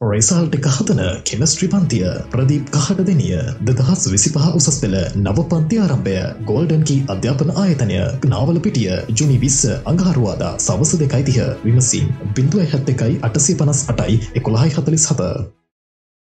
රයිසාල්ට කහතන කෙමස්ට්‍රි පන්තිය ප්‍රදීප් කහට දෙනිය දෙදහස් විසි පහ උසස් පෙළ නව පන්ති ආරම්භය ගෝල්ඩන්කි අධ්‍යාපන ආයතනය නාවල පිටිය ජුනි විස්ස අඟහරුවාදා සවස දෙකයිතිහ විමසින් බිඳුව හැත් එකයි අටසි පනස් අටයි එකොළහයි හතලිස් හත.